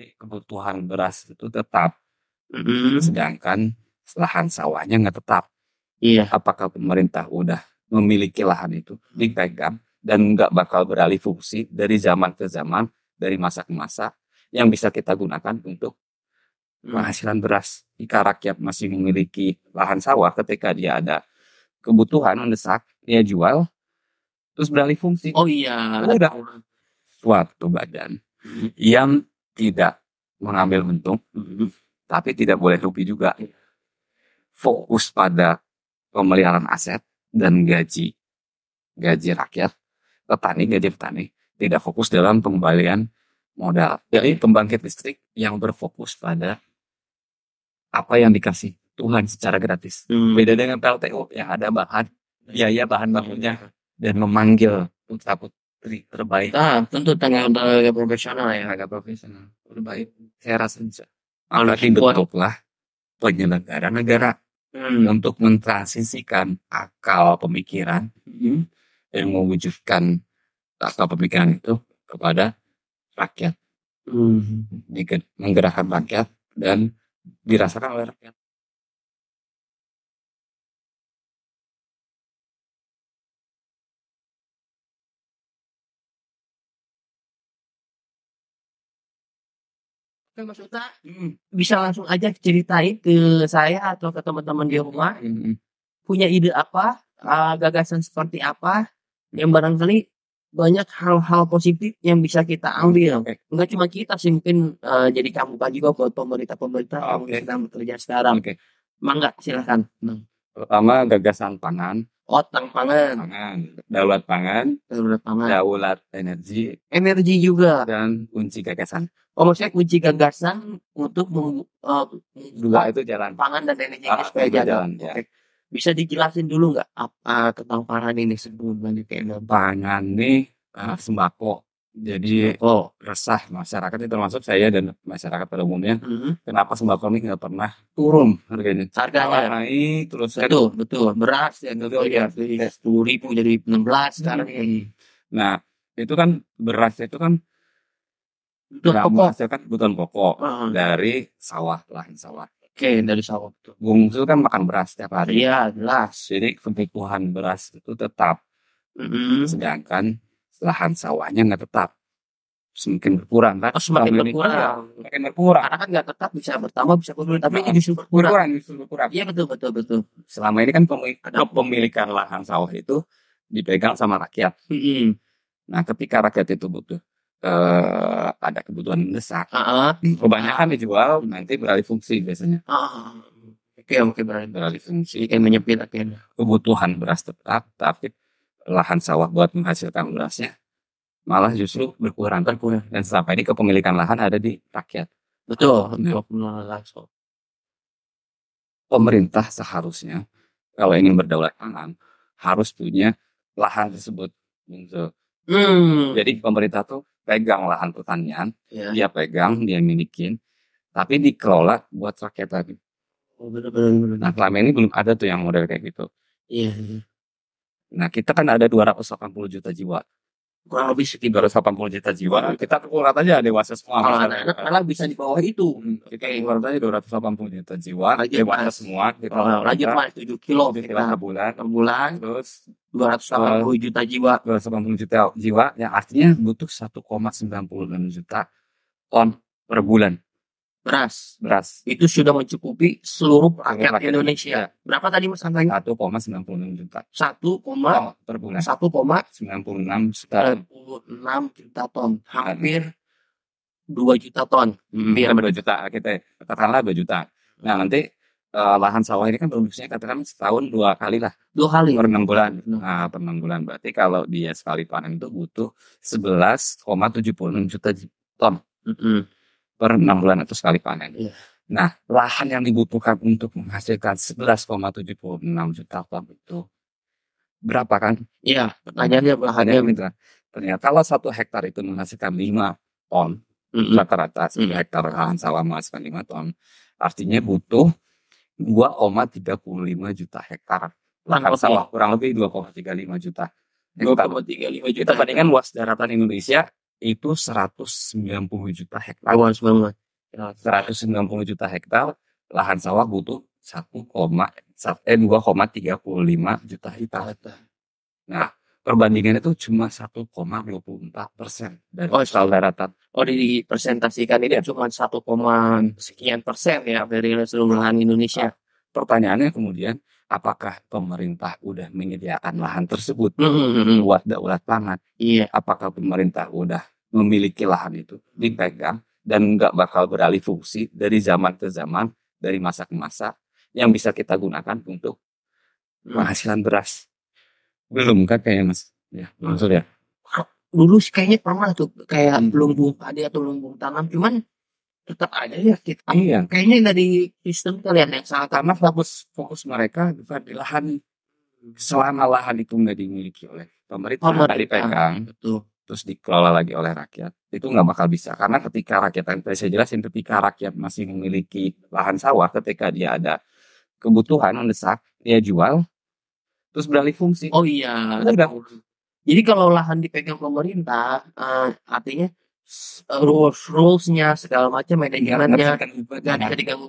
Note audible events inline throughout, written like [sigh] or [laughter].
Jadi kebutuhan beras itu tetap, Mhm. sedangkan lahan sawahnya nggak tetap. Iya. Apakah pemerintah udah memiliki lahan itu dipegang dan nggak bakal beralih fungsi dari zaman ke zaman, dari masa ke masa yang bisa kita gunakan untuk Mmm. penghasilan beras. Jika rakyat masih memiliki lahan sawah ketika dia ada kebutuhan mendesak, dia jual terus beralih fungsi. Oh iya. Udah. Suatu badan Mhm. yang tidak mengambil untung, Mhm. tapi tidak boleh rugi juga. Fokus pada pemeliharaan aset dan gaji gaji rakyat, petani, gaji petani, tidak fokus dalam pengembalian modal. Jadi pembangkit listrik yang berfokus pada apa yang dikasih Tuhan secara gratis. Mmm. Beda dengan PLTU yang ada bahan, biaya bahan bakunya dan memanggil putra-putri terbaik. Ah, tentu tenaga profesional ya. Tenaga profesional terbaik. Saya rasa bisa. Buat dibentuklah penyelenggara negara Mmm. untuk mentransisikan akal pemikiran Mhm. dan mewujudkan akal pemikiran itu kepada rakyat. Digen- Menggerakkan rakyat dan dirasakan oleh rakyat. Uta, Mhm. bisa langsung aja ceritain ke saya atau ke teman-teman di rumah, Mhm. punya ide apa, eee, gagasan seperti apa, yang barangkali banyak hal-hal positif yang bisa kita ambil. Oke. Enggak cuma kita sih, mungkin, eee, jadi cambukan juga buat pemerintah-pemerintah yang Oke. sedang bekerja sekarang. Oke. Mangga, silakan. Nah. Pertama gagasan pangan, Oh, tentang pangan, pangan, daulat pangan, darurat pangan, daulat energi, energi juga. dan kunci gagasan. Oh, maksudnya kunci gagasan untuk mem eee, Dua membuat itu jalan. pangan dan energi Ah, supaya jalan. jalan, ya. Bisa dijelasin dulu nggak apa tentang pangan ini sebelum lanjut ke energi? Pangan nih eh, sembako. Jadi Oh. resah masyarakat itu termasuk saya dan masyarakat pada umumnya. Mhm. Kenapa sembako ini nggak pernah turun harganya? Harganya. naik terus kan. Betul, betul. Beras ya Betul, ya dari 10.000 jadi 16 sekarang ya. Hmm. Nah itu kan beras itu kan nggak pokok. menghasilkan kebutuhan pokok Heeh. dari sawah lahan sawah. Oke, dari sawah. Bungsu kan makan beras setiap hari. Iya, jelas. Jadi kebutuhan beras itu tetap, Mhm. sedangkan lahan sawahnya nggak tetap. Semakin berkurang kan? Oh, semakin Selama berkurang. Semakin berkurang. Karena kan nggak tetap bisa bertambah bisa berkurang, tapi Nah, ini justru berkurang. Berkurang, justru berkurang. Iya betul betul betul. Selama ini kan kepemilikan lahan sawah itu dipegang sama rakyat. Mhm. Nah, ketika rakyat itu butuh eh, ada kebutuhan mendesak, Heeh. kebanyakan dijual nanti beralih fungsi biasanya. Ah. Oke, oke berarti Beralih fungsi kayak menyempit akhirnya. kebutuhan beras tetap, tapi lahan sawah buat menghasilkan berasnya malah justru berkurang. Berkurang. Dan selama ini kepemilikan lahan ada di rakyat. Betul, betul. Pemerintah seharusnya kalau ingin berdaulat pangan harus punya lahan tersebut. Hmm. Jadi pemerintah tuh pegang lahan pertanian, Ya. dia pegang, dia milikin, tapi dikelola buat rakyat tadi. Oh, benar benar benar. Nah, selama ini belum ada tuh yang model kayak gitu. Iya, iya. Nah, kita kan ada 280 juta jiwa. Kurang lebih sekitar 280 juta jiwa. Kita aja dewasa semua. kalau masyarakat. anak-anak malah bisa di bawah itu. Hmm, Kita aja 280 juta jiwa. Lanjut, Dewasa Mas. semua. Kita Oh, lanjut kita- mas 7 kilo kita per bulan. per bulan Terus 280 juta jiwa 280 juta jiwa yang artinya butuh 1,96 juta ton per bulan beras. beras. Itu sudah mencukupi seluruh rakyat rakyat Indonesia. Berapa tadi mas angkanya? 1,96 juta 1,1,96 ton per bulan. 96 juta. juta ton. Hampir 2 juta ton. Hmm, Iya, hampir 2 juta kita katakanlah 2 juta. Nah, nanti eh, lahan sawah ini kan produksinya katakan setahun dua kali lah Dua kali. per enam bulan. Nah. Nah, per enam bulan berarti kalau dia sekali panen itu butuh 11,76 juta ton Mm-mm. Per enam bulan itu sekali panen. Iya. Nah, lahan yang dibutuhkan untuk menghasilkan 11,76 juta ton itu berapa kan? Iya, pertanyaannya bahannya Ternyata, gitu. ternyata kalau satu hektar itu menghasilkan 5 ton, rata-rata satu Hmm. hektar lahan sawah menghasilkan 5 ton, artinya butuh 2,35 juta hektar lahan sawah, kurang lebih 2,35 juta hektar. 2,35 Kita juta. bandingkan luas daratan Indonesia itu 190 juta hektar. Luas banget. Ya, 190 juta hektar lahan sawah butuh 1, eh 2,35 juta hektar. Nah, perbandingannya itu cuma 1,24 persen dari Oh, total daratan. Oh, dipresentasikan ini cuma 1, sekian persen ya dari seluruh lahan Indonesia. Pertanyaannya kemudian, apakah pemerintah udah menyediakan lahan tersebut Mhm, mhm. buat daulat pangan? Iya. Apakah pemerintah udah memiliki lahan itu dipegang dan nggak bakal beralih fungsi dari zaman ke zaman, dari masa ke masa yang bisa kita gunakan untuk penghasilan beras? Belum kan kayaknya Mas? Ya, Hmm. maksud ya. Dulu sih kayaknya pernah tuh kayak Hmm. lumbung padi atau lumbung tanam cuman tetap aja ya kita Iya. kayaknya dari sistem kalian yang sangat Karena fokus fokus mereka bukan di lahan. Selama lahan itu nggak dimiliki oleh pemerintah, nggak pemerintah. dipegang, Betul. terus dikelola lagi oleh rakyat, itu nggak bakal bisa. Karena ketika rakyat, tadi saya jelasin, ketika rakyat masih memiliki lahan sawah, ketika dia ada kebutuhan mendesak, dia jual, terus beralih fungsi. Oh iya. Udah. Jadi kalau lahan dipegang pemerintah, eh, artinya rules rulesnya segala macam manajemennya diganggu. nggak bisa diganggu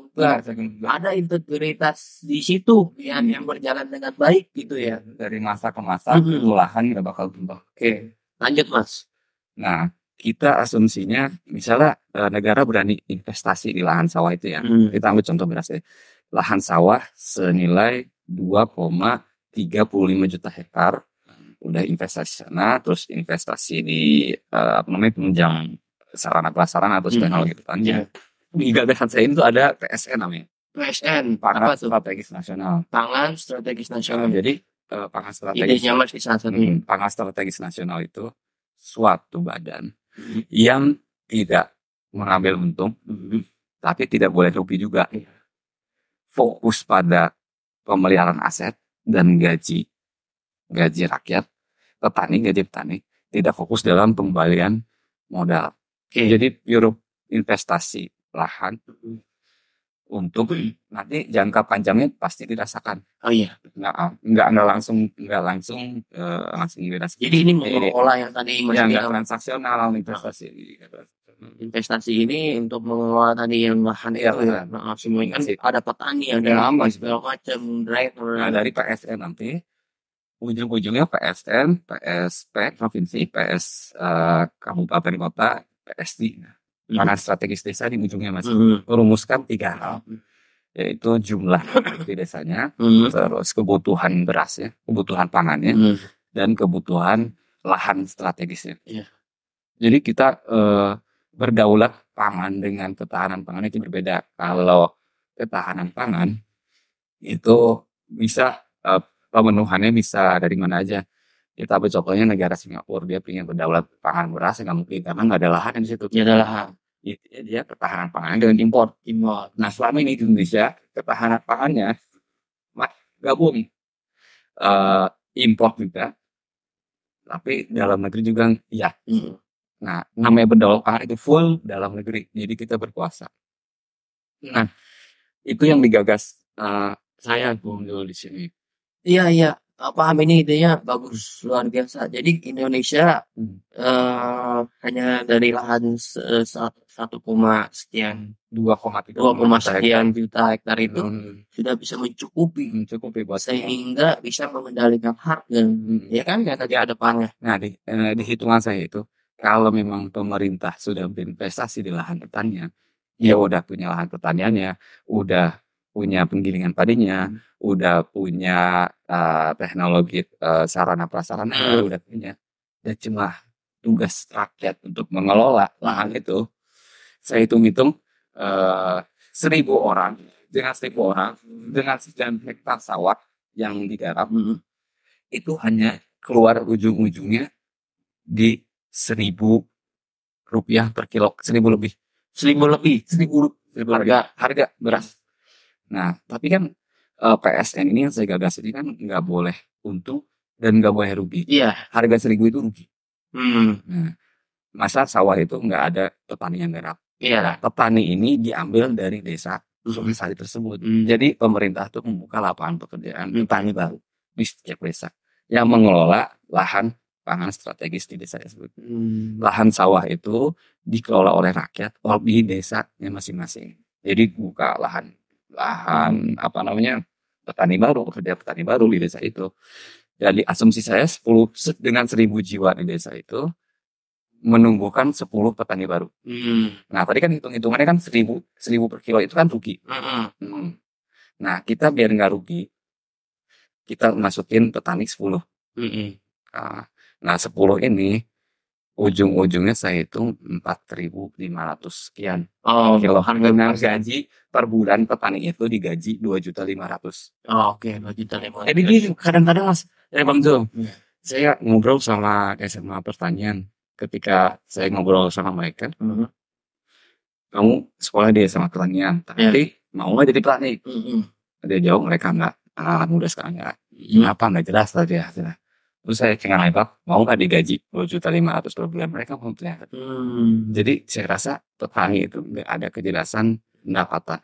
ada integritas di situ yang yang berjalan dengan baik gitu ya. Dari masa ke masa, itu lahan nggak bakal berubah. Oke, lanjut mas. Nah, kita asumsinya, misalnya eh, negara berani investasi di lahan sawah itu ya. Hmm. Kita ambil contoh beras ya. Lahan sawah senilai 2,35 juta hektar. Udah investasi sana, terus investasi di eh, apa namanya penunjang sarana prasarana atau Hmm. teknologi pertanian. Iya. Di gagasan saya itu ada PSN namanya, PSN Pangan? Strategis Nasional. Pangan strategis Nah, nasional. jadi eh, pangan strategis Idenya mas. Hmm, pangan strategis nasional itu suatu badan Hmm. yang tidak mengambil untung, tapi tidak boleh rugi juga. Fokus pada pemeliharaan aset dan gaji gaji rakyat, petani gaji petani, tidak fokus dalam pembalian modal. Oke. Jadi pure investasi lahan untuk nanti jangka panjangnya pasti dirasakan. Oh iya. Nggak, nggak, nggak langsung nggak langsung eh, langsung dirasakan. Jadi ini mengelola yang tadi mas ya nggak transaksional investasi. investasi ini untuk mengelola tadi yang lahan Iya, itu ya. benar. Nah, semuanya kan ada petani, ada Iya, apa segala macam, driver. Nah, dari PSN nanti ujung-ujungnya PSN, PSP provinsi, PS eh, kabupaten kota, PSD. Pangan strategis desa di ujungnya masih Hmm. merumuskan tiga hal, yaitu jumlah [coughs] di desanya, Hmm. terus kebutuhan berasnya, kebutuhan pangannya, Hmm. dan kebutuhan lahan strategisnya. Iya. Jadi kita eh, berdaulat pangan dengan ketahanan pangan itu berbeda. Kalau ketahanan pangan itu bisa eh, pemenuhannya bisa dari mana aja. Kita ambil contohnya negara Singapura dia pengen berdaulat pangan beras nggak mungkin karena nggak ada lahan di situ. Dia ada lahan. Dia, dia ketahanan pangan dengan impor. Impor. Nah selama ini di Indonesia ketahanan pangannya gabung eh impor juga, tapi dalam negeri juga iya. Hmm. Nah namanya berdaulat pangan itu full dalam negeri, jadi kita berkuasa. Nah itu yang digagas eh, saya Bung Dul di sini. Iya iya. Ah, Paham ini idenya bagus luar biasa. Jadi Indonesia Hmm. eh, hanya dari lahan se- sa- satu koma sekian, 2,3 dua koma sekian juta hektar itu Hmm, sudah bisa mencukupi cukup buat sehingga bisa mengendalikan harga. Hmm. Ya kan karena dia ada pangan. Nah, di, eh, di hitungan saya itu, kalau memang pemerintah sudah berinvestasi di lahan pertanian, ya udah punya lahan pertaniannya, udah punya penggilingan padinya, udah punya eh, teknologi eh, sarana prasarana, Hmm. udah punya. Dan cuma tugas rakyat untuk mengelola lahan itu, saya hitung-hitung eh, seribu orang, dengan seribu orang, dengan sekian hektar sawah yang digarap, Hmm. itu hanya keluar ujung-ujungnya di seribu rupiah per kilo, seribu lebih, Seribu lebih seribu, seribu harga. harga harga beras. Nah, tapi kan eh, PSN ini yang saya gagas ini kan nggak boleh untung dan nggak boleh rugi. Iya. Harga seribu itu rugi. Hmm. Nah, masa sawah itu nggak ada petani yang garap. Iya. Petani ini diambil dari desa sari tersebut. Hmm. Jadi pemerintah tuh membuka lapangan pekerjaan Hmm. petani baru di setiap desa yang mengelola lahan pangan strategis di desa tersebut. Hmm. Lahan sawah itu dikelola oleh rakyat oh, di desanya masing-masing. Jadi buka lahan lahan apa namanya petani baru, kerja petani baru di desa itu. Jadi asumsi saya 10 se- dengan 1000 jiwa di desa itu menumbuhkan 10 petani baru. Hmm. Nah, tadi kan hitung-hitungannya kan 1000 1000 per kilo itu kan rugi. Heeh. Hmm. Nah, kita biar nggak rugi, kita masukin petani 10. Heeh. Nah, nah 10 ini ujung-ujungnya saya hitung 4.500 sekian Oh, kilo harga dengan gaji per bulan petani itu digaji 2.500. Oh, oke, juta lima Jadi gini, kadang-kadang Mas, eh Bang Zul, Iya. saya ngobrol sama SMA pertanian ketika saya ngobrol sama mereka, Heeh. kamu sekolah di SMA pertanian, tapi mau nggak jadi petani? Heeh. Dia jawab mereka nggak, anak-anak muda sekarang nggak. Hmm. Kenapa nggak jelas tadi hasilnya. Terus saya cengang lebar, mau nggak digaji 2 juta 500 per bulan mereka mau pelihara. Hmm. Jadi saya rasa petani itu nggak ada kejelasan pendapatan.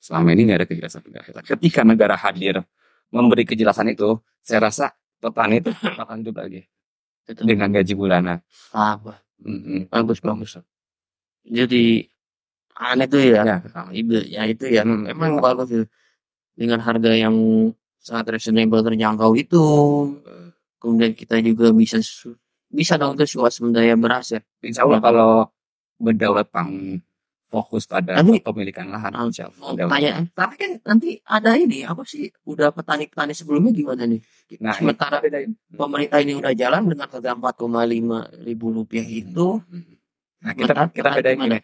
Selama ini nggak ada kejelasan pendapatan. Ketika negara hadir memberi kejelasan itu, saya rasa petani itu akan hidup lagi Itu dengan gaji bulanan. apa? Mm-mm. Bagus, bagus. Jadi aneh tuh ya. Ya, Ibu, ya itu ya Hmm. memang bagus itu. Dengan harga yang sangat reasonable terjangkau itu. Kemudian kita juga bisa bisa dong tuh swasembadaya beras ya. insya Allah kalau berdaulat pang fokus pada Tapi- pemilikan lahan, Ah, insya Allah. Tanya, tapi kan nanti ada ini apa sih? Udah petani-petani sebelumnya gimana nih? Nah, Sementara bedain. pemerintah ini udah jalan dengan harga 4,5 ribu rupiah itu Nah, kita Petani- kita bedain gimana? ini.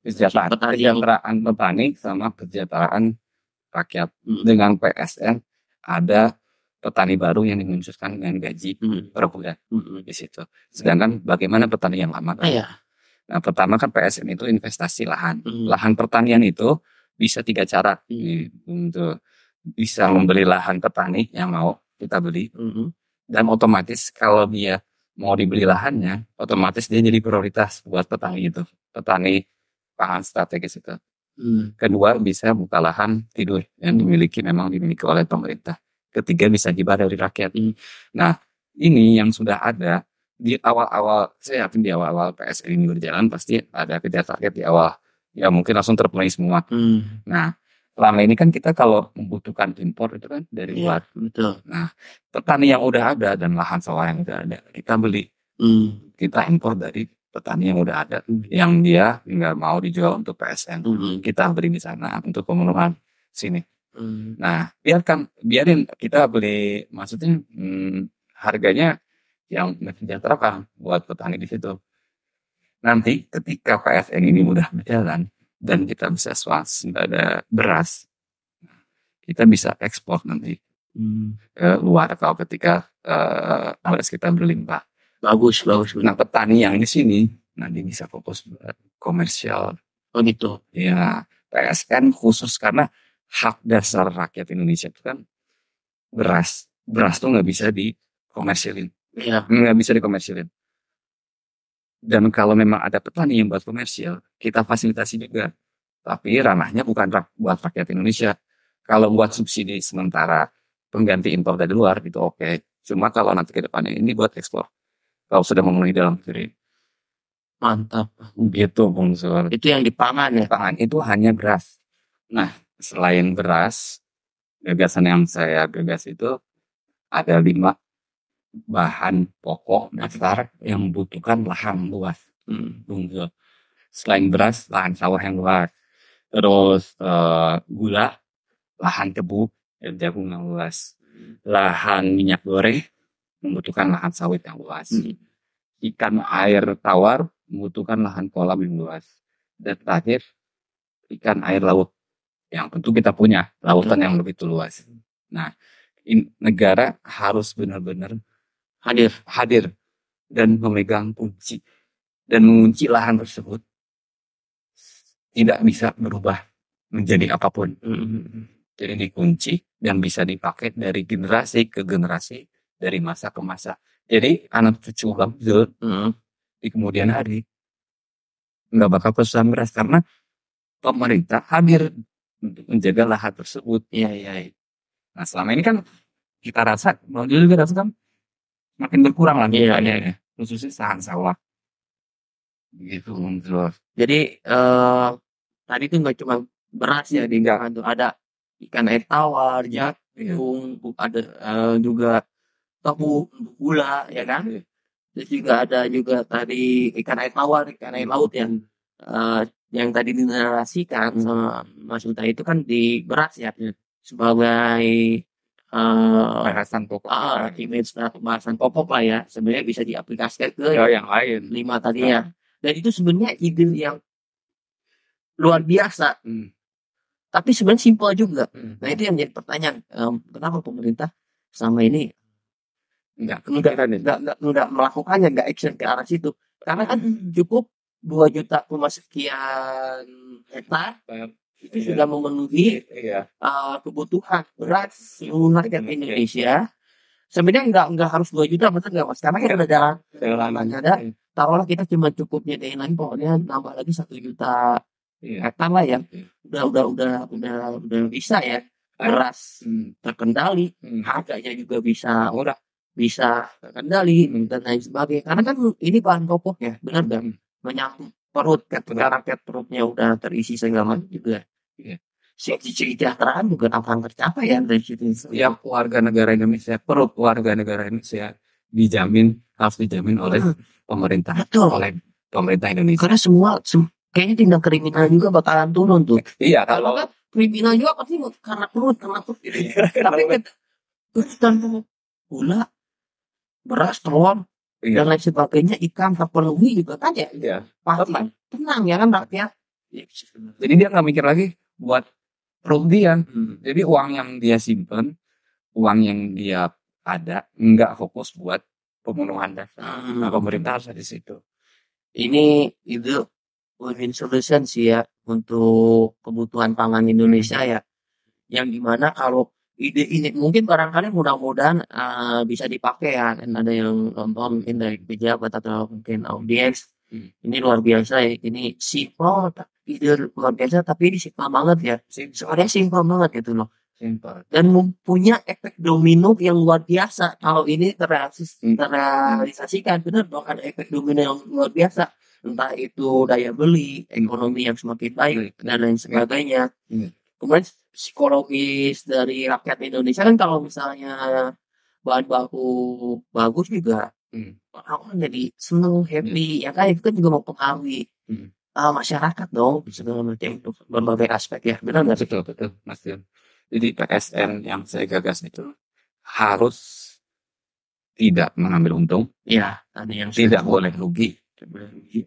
Kesejahteraan, kesejahteraan petani sama kesejahteraan rakyat. Hmm. Dengan PSN ada petani baru yang dimunculkan dengan gaji hmm, per bulan hmm, di situ. Sedangkan bagaimana petani yang lama? ya. Nah, pertama kan PSN itu investasi lahan. Hmm. Lahan pertanian itu bisa tiga cara Hmm. Untuk bisa membeli lahan petani yang mau kita beli Hmm. dan otomatis kalau dia mau dibeli lahannya, otomatis dia jadi prioritas buat petani itu, petani pangan strategis itu. Hmm. Kedua bisa buka lahan tidur yang dimiliki memang dimiliki oleh pemerintah. Ketiga bisa hibah dari rakyat. Hmm. Nah ini yang sudah ada di awal-awal, saya yakin di awal-awal PSN ini berjalan pasti ada kejar target di awal. Ya mungkin langsung terpenuhi semua. Hmm. Nah selama ini kan kita kalau membutuhkan impor itu kan dari Iya, luar. betul. Petani yang udah ada dan lahan sawah yang udah ada kita beli Hmm. kita impor dari petani yang udah ada yang dia nggak mau dijual untuk PSN Hmm. kita beli di sana untuk pemenuhan sini Hmm. nah biarkan biarin kita beli maksudnya hmm, harganya yang mensejahterakan buat petani di situ nanti ketika PSN ini udah berjalan dan kita bisa swasembada beras kita bisa ekspor nanti Hmm. ke luar kalau ketika eh, beras kita berlimpah Bagus, bagus. Nah petani yang di sini nanti bisa fokus buat komersial. Oh gitu. Ya PSN khusus karena hak dasar rakyat Indonesia itu kan beras. Beras tuh nggak bisa dikomersilin, Iya. nggak bisa dikomersilin. Dan kalau memang ada petani yang buat komersial, kita fasilitasi juga. Tapi ranahnya bukan rak- buat rakyat Indonesia. Kalau buat subsidi sementara pengganti impor dari luar itu oke. Cuma kalau nanti ke depannya ini buat ekspor. Kalau sudah memenuhi dalam negeri. Mantap. Gitu Bung Sur. Itu yang dipangan ya. Pangan itu hanya beras. Nah, selain beras, gagasan yang saya gagas itu ada lima bahan pokok dasar yang membutuhkan lahan luas. Hmm. Selain beras, lahan sawah yang luas. Terus eh, gula, lahan tebu, jagung yang luas. Lahan minyak goreng, membutuhkan lahan sawit yang luas Hmm. ikan air tawar membutuhkan lahan kolam yang luas. Dan terakhir, ikan air laut. Yang tentu kita punya, lautan yang begitu luas. Nah, in- negara harus benar-benar Hadir. hadir dan memegang kunci. Dan mengunci lahan tersebut tidak bisa berubah menjadi apa pun. Hmm. Jadi dikunci dan bisa dipakai dari generasi ke generasi, dari masa ke masa. Jadi anak cucu Bang Zul Hmm. di kemudian hari nggak bakal kesusahan beras karena pemerintah hadir untuk menjaga lahan tersebut. Iya, iya. iya. Nah selama ini kan kita rasa, Jul juga rasa kan makin berkurang lah Iya, misalnya ya. khususnya lahan sawah gitu menurut Jadi eh tadi tuh nggak cuma beras ya di tuh ada ikan air tawar, Iya. jagung, ada eh, juga tebu, gula ya kan. Iya. Terus juga ada juga tadi ikan air tawar, ikan air laut ya. Eh, yang tadi dinarasikan sama Mas Uta itu kan di beras ya sebagai bahasan pokok ah, image atau bahasan pokok lah ya sebenarnya bisa diaplikasikan ke ya, yang lain lima tadi ya. Dan itu sebenarnya ide yang luar biasa, Hmm. tapi sebenarnya simpel juga. Hmm. Nah itu yang jadi pertanyaan, em, kenapa pemerintah selama ini enggak enggak, enggak melakukannya, enggak action ke arah situ? Karena kan cukup 2 juta koma sekian hektar itu Iya. sudah memenuhi iya eh, kebutuhan beras seluruh rakyat Indonesia. Sebenarnya enggak enggak harus 2 juta betul enggak mas? Karena kan ada jalan Jalan ada taruhlah kita cuma cukup nyediain lagi pokoknya nambah lagi satu juta iya hektar lah ya Iya. udah udah udah udah udah bisa ya beras Hmm. terkendali Hmm. harganya juga bisa murah bisa terkendali dan lain sebagainya karena kan ini bahan pokok ya benar nggak Hmm. Menyangkut perut ketika rakyat perutnya udah terisi segala macam juga. Iya. sisi kesejahteraan juga akan tercapai ya dari situ. Ya warga negara Indonesia perut warga negara Indonesia dijamin harus dijamin oleh pemerintah betul. oleh pemerintah Indonesia. Karena semua sem- kayaknya tindak kriminal juga bakalan turun tuh. Iya kalau kalau kan kriminal juga pasti karena perut karena perut. Gitu. tapi kan kebutuhan pokok gula beras telur Iya. dan lain sebagainya ikan terpenuhi juga kan ya. Iya pasti Tenang. tenang ya kan rakyat jadi dia nggak mikir lagi buat perut dia Hmm. jadi uang yang dia simpen uang yang dia ada nggak fokus buat pemenuhan dasar nah, pemerintah harus ada di situ. Ini itu win solution sih ya untuk kebutuhan pangan Indonesia ya. Yang di mana kalau ide ini mungkin barangkali mudah-mudahan eh, bisa dipakai ya dan ada yang nonton mungkin dari pejabat atau mungkin audiens. Hmm. ini luar biasa ya ini simple ide luar biasa tapi ini simple banget ya. Sebenarnya simple banget gitu loh. Simple dan mempunyai efek domino yang luar biasa. Kalau ini terrealis- Hmm. terrealisasikan benar dong ada efek domino yang luar biasa. Entah itu daya beli ekonomi yang semakin baik. dan lain sebagainya. Hmm. kemudian psikologis dari rakyat Indonesia. Kan kalau misalnya bahan baku bagus juga Hmm. orang jadi seneng happy ya kan? Itu kan juga mempengaruhi Hmm. uh, masyarakat dong segala macam. Itu berbagai aspek ya. Benar nggak betul betul mas Dion jadi PSN yang saya gagas itu harus tidak mengambil untung. Ya ada yang tidak boleh rugi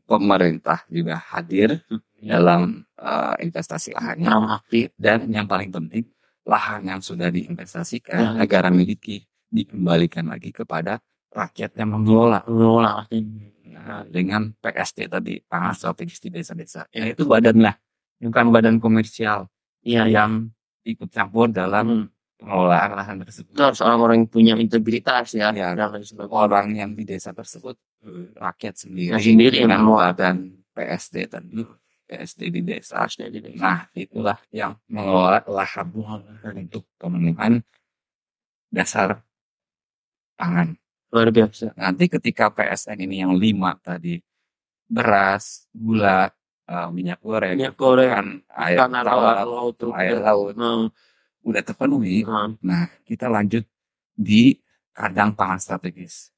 pemerintah juga hadir dalam uh, investasi lahannya yang aktif dan yang paling penting lahan yang sudah diinvestasikan Ya. negara miliki dikembalikan lagi kepada rakyat yang mengelola. Mengelola. Nah, dengan PST tadi pangan strategis di desa-desa. Ya. Itu badan lah bukan badan komersial iya ya. yang ikut campur dalam Hmm. Pengelolaan lahan tersebut itu harus orang-orang yang punya integritas ya Ya. sebagainya orang yang di desa tersebut rakyat sendiri, Rakyat sendiri yang badan PSD tadi PSD di desa Harusnya di desa. nah itulah yang mengelola lahan untuk pemenuhan dasar pangan luar biasa nanti ketika PSN ini yang lima tadi beras gula eh, minyak goreng minyak goreng kan air ikan laut tuh air laut Hmm. Udah terpenuhi. Hmm. nah kita lanjut di kandang pangan strategis.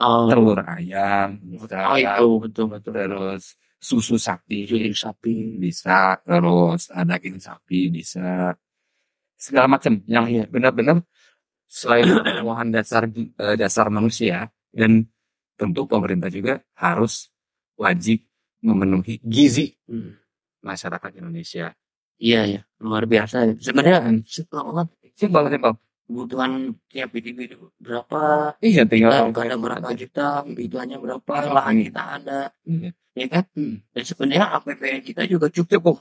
Oh, telur ayam bisa oh itu. Betul betul. Terus susu sapi. Susu sapi. Bisa. Terus ada daging sapi bisa. Segala macam. Yang Iya. benar-benar selain kebutuhan dasar eh, dasar manusia dan tentu pemerintah juga harus wajib memenuhi gizi Hmm. masyarakat Indonesia. Iya ya luar biasa ya. sebenarnya Hmm. simpel banget Simpel simpel. kebutuhan tiap individu berapa Iya tinggal ada berapa juta kebutuhannya berapa lahan kita ada Iya. ya kan Hmm. dan sebenarnya APBN kita juga cukup Cukup.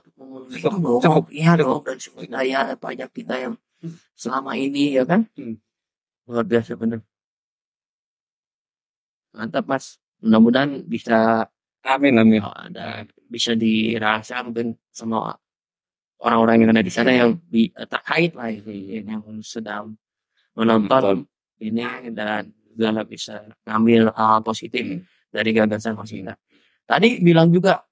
untuk Cukup. Cukup. iya dong dan sumber daya pajak kita yang selama ini ya kan Hmm. luar biasa bener mantap mas mudah-mudahan bisa Amin amin. oh, ada bisa dirasakan mungkin sama orang-orang yang ada di sana yang di, terkait lah ini yang sedang menonton ini dan juga bisa ngambil hal positif dari gagasan Mas Ina. Tadi bilang juga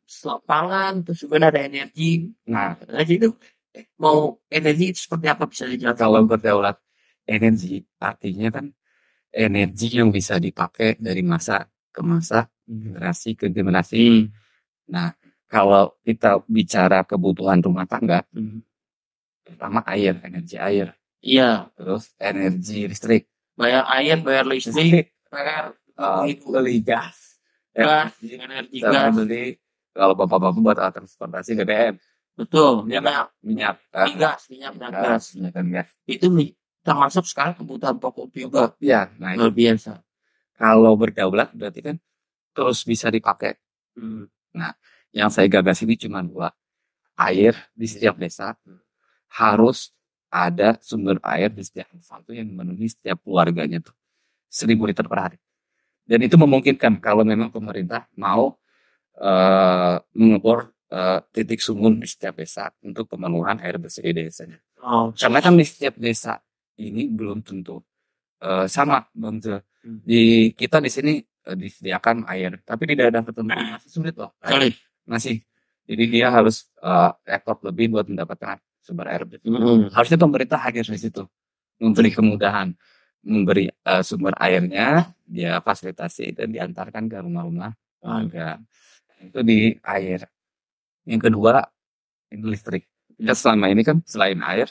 pangan terus juga ada energi. Nah, Energi itu eh, mau energi itu seperti apa bisa dijelaskan? kalau berdaulat energi artinya kan energi yang bisa dipakai dari masa ke masa, generasi ke generasi. Hmm. Nah, kalau kita bicara kebutuhan rumah tangga, Hmm. pertama air, energi air, Iya, terus energi listrik, bayar air, bayar listrik, bayar eh, itu beli gas, gas, energi, energi gas. beli kalau bapak-bapak buat alat transportasi BBM, Betul, Ya, minyak, minyak, eh, gas, minyak dan gas. gas, minyak dan gas. Itu termasuk sekarang kebutuhan pokok juga Ya, nah luar biasa. kalau berdaulat berarti kan terus bisa dipakai. Hmm. Yang saya gagas ini cuma dua. Air di setiap desa harus ada sumber air di setiap desa itu yang memenuhi setiap keluarganya tuh. Seribu liter per hari. Dan itu memungkinkan kalau memang pemerintah mau eh mengebor eh, titik sumur di setiap desa untuk pemenuhan air bersih di desanya. Oh, Karena kan di setiap desa ini belum tentu eh, sama Bang Jo. Hmm. Di kita di sini disediakan air, tapi di daerah tertentu masih sulit loh. Kali. Masih. Jadi dia harus eh, effort lebih buat mendapatkan sumber air bersih. Hmm. Harusnya pemerintah hadir di situ memberi kemudahan, memberi eh, sumber airnya, dia fasilitasi dan diantarkan ke rumah-rumah warga. Itu di air. Yang kedua ini listrik. Kita selama ini kan selain air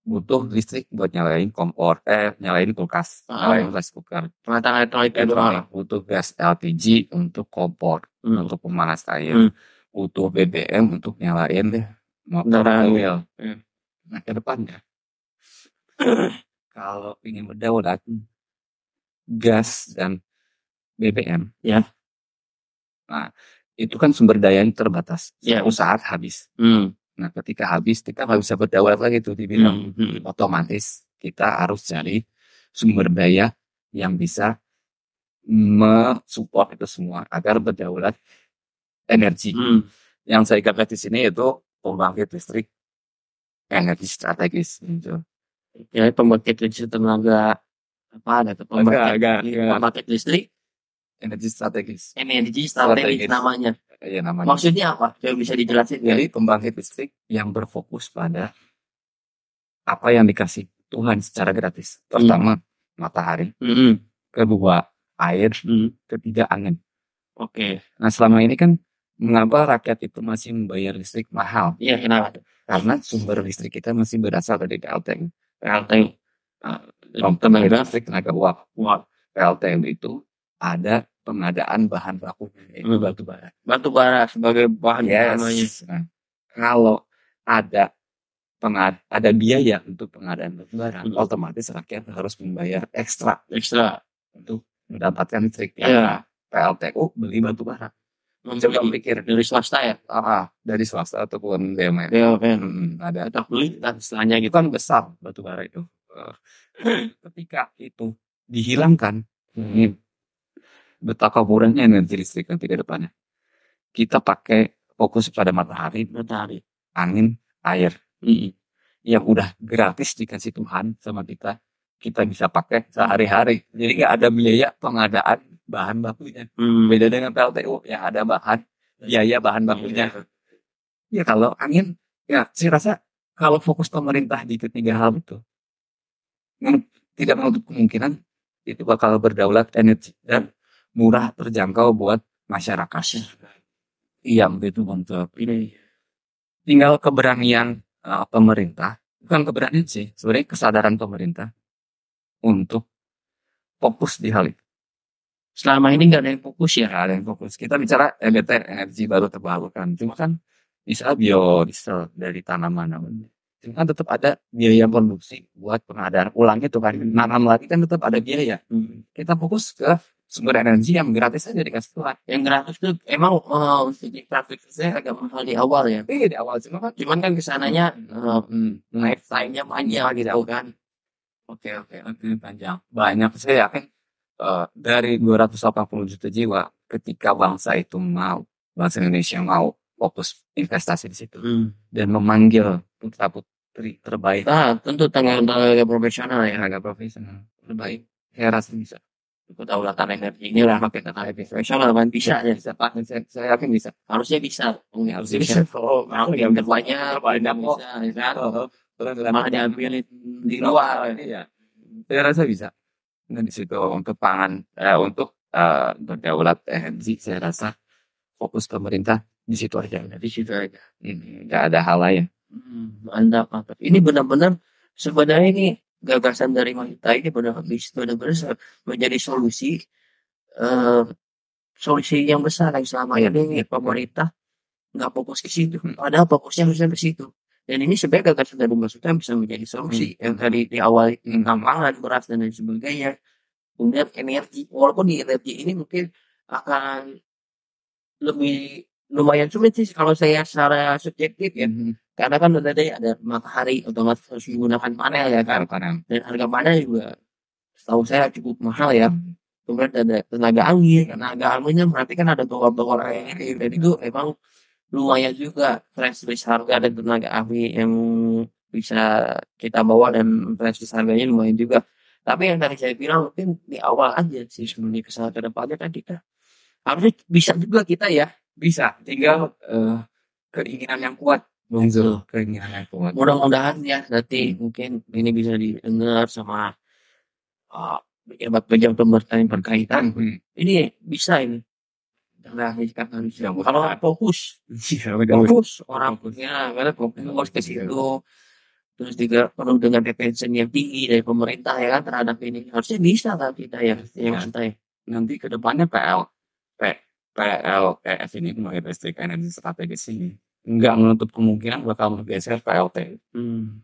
butuh listrik buat nyalain kompor, eh nyalain kulkas, Ah. nyalain rice cooker. Peralatan elektronik itu. Butuh gas LPG untuk kompor, Hmm. untuk pemanas air. Hmm. Butuh BBM untuk nyalain motor mobil. Hmm. Nah ke depannya kalau ingin berdaulat gas dan BBM Ya. nah itu kan sumber daya yang terbatas Ya. saat habis Hmm. Nah ketika habis kita nggak bisa berdaulat lagi tuh dibilang Hmm. Hmm. otomatis kita harus cari sumber daya yang bisa mensupport itu semua agar berdaulat energi Hmm. yang saya gagas di sini itu pembangkit listrik energi strategis gitu. Ya, pembangkit listrik tenaga apa ada tuh pembangkit, pembangkit listrik energi strategis energi strategis Strategis. namanya. ya namanya Maksudnya apa? Coba bisa dijelasin ya? jadi pembangkit listrik yang berfokus pada apa yang dikasih Tuhan secara gratis pertama matahari Hmm. kedua air Hmm. ketiga angin Oke. nah selama ini kan mengapa rakyat itu masih membayar listrik mahal Iya, kenapa? karena sumber listrik kita masih berasal dari PLTU PLT. Nah, Tenaga. listrik tenaga uap Wah, PLTU itu ada pengadaan bahan baku yaitu Hmm. batu bara batu bara sebagai bahan utamanya. Yes. Nah, kalau ada pengad ada biaya untuk pengadaan batu bara, Hmm. otomatis rakyat harus membayar ekstra Ekstra. untuk mendapatkan listrik. Iya. PLTU beli batu bara. Coba pikir dari swasta ya. ah, dari swasta ataupun BUMN. BUMN. Hmm, ada Kita beli dan istilahnya itu gitu. kan besar batu bara itu. Eh, ketika itu dihilangkan, ini betapa murahnya energi listrik nanti ke depannya. Kita pakai fokus pada matahari, Matahari. angin, air. Hmm. yang udah gratis dikasih Tuhan sama kita, kita bisa pakai sehari-hari. Jadi nggak ada biaya pengadaan bahan bakunya. Hmm. Beda dengan PLTU yang ada bahan biaya bahan bakunya. Ya kalau angin, ya saya rasa kalau fokus pemerintah di ketiga hal itu, tidak menutup kemungkinan itu bakal berdaulat energi dan murah terjangkau buat masyarakat. Iya begitu untuk Ini. tinggal keberanian uh, pemerintah bukan keberanian sih sebenarnya kesadaran pemerintah untuk fokus di hal itu Selama ini nggak ada yang fokus ya. Ada yang fokus kita bicara EBT energi baru terbarukan cuma kan bisa biodiesel dari tanaman namanya. cuma kan tetap ada biaya produksi buat pengadaan ulang itu kan nanam lagi kan tetap ada biaya Hmm. kita fokus ke sumber energi yang gratis aja dikasih Tuhan Yang gratis tuh emang eh, untuk di praktik saya agak mahal di awal ya. tapi di awal cuma kan Cuman kan ke sananya eh, hmm, lifetime-nya panjang gitu kan. Oke oke oke panjang banyak saya yakin eh, dari 280 juta jiwa ketika bangsa itu mau bangsa Indonesia mau fokus investasi di situ Hmm. dan memanggil putra putri terbaik Nah, tentu tenaga tenaga profesional ya. tenaga profesional terbaik Saya rasa bisa. Kedaulatan energi ini udah pakai kata profesional kan bisa. Ya Bisa Pak, saya, saya yakin bisa. harusnya bisa. Harusnya harusnya bisa. Oh, orang yang banyak Banyak bisa ya kan? Oh, terus malah diambil di luar. Iya. Saya rasa bisa. Dan di situ untuk pangan, eh, untuk eh, berdaulat energi, saya rasa fokus pemerintah di situ aja. di situ aja. Hmm, Nggak ada hal lain. Hmm, mantap mantap. Ini benar-benar sebenarnya ini gagasan dari wanita ini benar benar-benar menjadi solusi eh, solusi yang besar yang selama ini pemerintah nggak fokus ke situ. Padahal fokusnya harusnya ke situ. Dan ini sebenarnya gagasan dari Mbak Sultan bisa menjadi solusi. Yang tadi di awal tentang pangan beras dan lain sebagainya. Kemudian energi walaupun di energi ini mungkin akan lebih lumayan sulit sih kalau saya secara subjektif ya. Hmm, karena kan udah tadi ada matahari otomatis harus menggunakan panel ya kan? Karena dan harga panel juga setahu saya cukup mahal ya. Kemudian ada tenaga angin tenaga anginnya berarti kan ada tower-tower ini. Dan itu emang lumayan juga franchise harga dan tenaga ahli yang bisa kita bawa dan franchise harganya lumayan juga. Tapi yang tadi saya bilang mungkin di awal aja sih sebenarnya kesalahan ke depannya kan kita harusnya bisa juga kita ya. Bisa, tinggal eh, keinginan yang kuat. Betul. Keinginan yang kuat. mudah-mudahan ya nanti mungkin ini bisa didengar sama uh, pejabat-pejabat pemerintah yang berkaitan. Hmm. ini bisa ini. Realisasikan harusnya Ya, kalau fokus. Iya, udah. fokus orang punya karena fokus ke situ. Terus juga perlu dengan attention yang tinggi dari pemerintah ya kan terhadap ini. Harusnya bisa kan kita ya yang Ya. kita ya nanti ke depannya PL P, PLTS ini pembangkit listrik energi strategis ini nggak menutup kemungkinan bakal bergeser PLT hmm.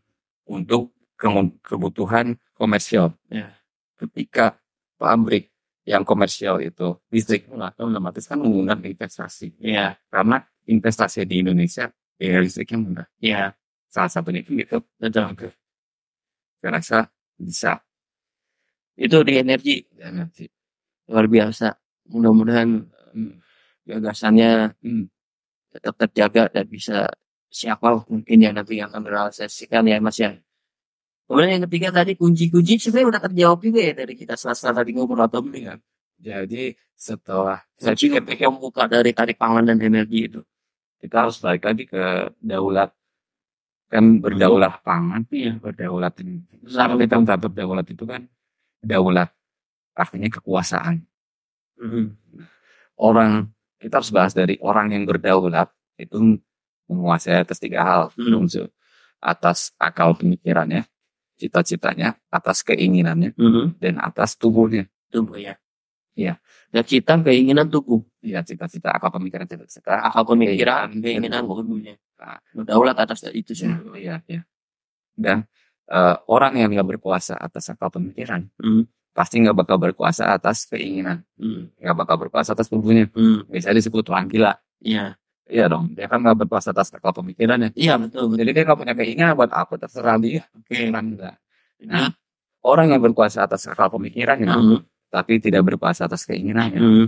untuk ke- kebutuhan komersial. Ya. Ketika pabrik yang komersial itu listrik nggak otomatis kan menggunakan investasi ya karena investasi di Indonesia biaya listriknya murah. ya Salah satunya itu gitu. betul Saya rasa bisa itu di energi energi. luar biasa mudah-mudahan Hmm. gagasannya Hmm. Tetap terjaga dan bisa siapa mungkin yang nanti yang akan merealisasikan ya mas ya. Kemudian yang ketiga tadi kunci-kunci sebenarnya udah terjawab juga ya dari kita selasa tadi ngobrol atau belum ya. Jadi setelah saya pikir untuk membuka dari tarik pangan dan energi itu. kita harus balik lagi ke daulat kan berdaulat pangan Iya. berdaulat kalau kita mencatat daulat itu kan daulat artinya kekuasaan Mhm. orang kita harus bahas dari orang yang berdaulat itu menguasai atas tiga hal Hmm. unsur atas akal pemikirannya cita-citanya atas keinginannya Mhm. dan atas tubuhnya Tubuh ya. Iya. Dan cita keinginan tubuh, ya cita-cita akal pemikiran cita-cita akal pemikiran, Keinginan. keinginan tubuhnya. Nah. Berdaulat atas itu sih. iya iya dan eh, orang yang nggak berkuasa atas akal pemikiran Hmm. Pasti nggak bakal berkuasa atas keinginan Hmm. nggak bakal berkuasa atas tubuhnya Hmm. biasanya disebut orang gila Iya. iya dong dia kan nggak berkuasa atas akal pemikirannya Iya betul betul. jadi dia nggak punya keinginan buat apa terserah dia Oke. enggak Nah, orang yang berkuasa atas akal pemikirannya Mhm. tapi tidak berkuasa atas keinginannya Mhm.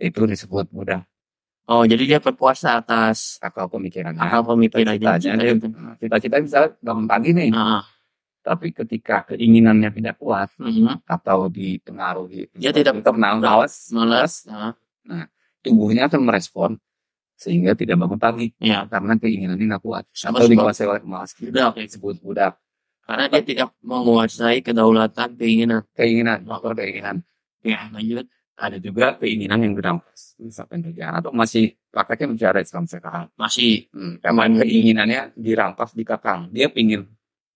itu disebut mudah Oh jadi dia berpuasa atas akal pemikirannya akal pemikirannya. cita-citanya Cita-cita. cita-cita bisa bangun pagi nih Ah, tapi ketika keinginannya tidak kuat mhm. atau dipengaruhi Dia tidak internal malas malas. Ah, tubuhnya akan merespon sehingga tidak bangun pagi ya. karena keinginannya nggak kuat Sama atau dikuasai oleh malas Budak ya. disebut budak Karena dia tidak menguasai kedaulatan keinginan. keinginan faktor keinginan Ya, lanjut. ada juga keinginan yang berampas misalkan kerjaan atau masih prakteknya bicara Islam sekarang Masih. hmm, karena keinginannya dirampas dikekang dia pingin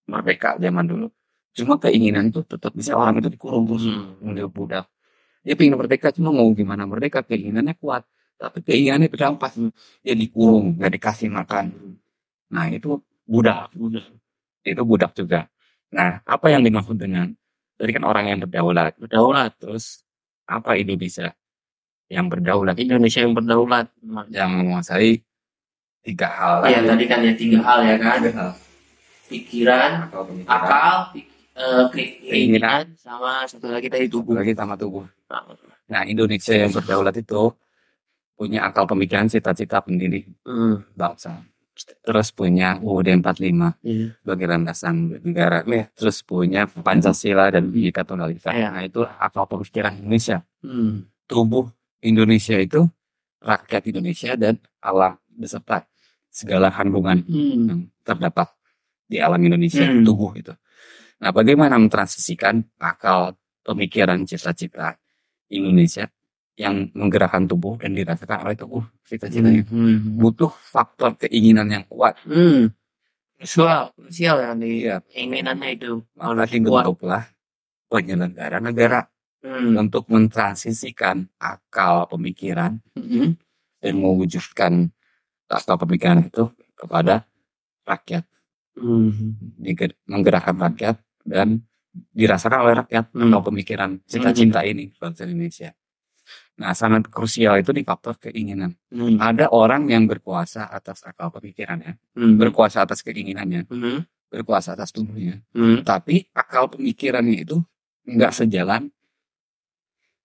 merdeka zaman dulu cuma keinginan itu tetap bisa orang itu dikurung terus Hmm. budak dia pingin merdeka cuma mau gimana merdeka keinginannya kuat tapi keinginannya dirampas dia dikurung nggak dikasih makan nah itu budak Budak. itu budak juga nah apa yang dimaksud dengan tadi kan orang yang berdaulat Berdaulat. terus apa Indonesia yang berdaulat Indonesia yang berdaulat. yang menguasai tiga hal Iya tadi kan ya tiga hal ya kan. Tiga hal. Pikiran, akal pemikiran, akal, pik- eh, keinginan, sama satu lagi tadi satu tubuh. lagi sama tubuh Nah, nah Indonesia yang berdaulat itu punya akal pemikiran cita-cita pendiri Hmm. bangsa terus punya UUD 45 Iya. sebagai landasan negara, Iya. terus punya Pancasila dan Bhinneka Tunggal Ika. Iya. Nah itu akal pemikiran Indonesia. Hmm. Tubuh Indonesia itu rakyat Indonesia dan alam beserta segala kandungan Hmm. yang terdapat di alam Indonesia Hmm. tubuh itu. Nah, bagaimana mentransisikan akal pemikiran cita-cita Indonesia yang menggerakkan tubuh dan dirasakan oleh tubuh cita-citanya Hmm. butuh faktor keinginan yang kuat. Hmm. Krusial, krusial ya di Iya, keinginannya itu harus dibentuklah penyelenggara negara Hmm. untuk mentransisikan akal pemikiran Hmm. dan mewujudkan akal pemikiran itu kepada rakyat, Hmm. Menggerakkan rakyat dan dirasakan oleh rakyat Hmm. pemikiran cita-cita ini bangsa Indonesia. Nah, sangat krusial itu di faktor keinginan. Hmm. Ada orang yang berkuasa atas akal pemikirannya, Hmm. berkuasa atas keinginannya, Hmm. berkuasa atas tubuhnya. Hmm. Tapi akal pemikirannya itu nggak sejalan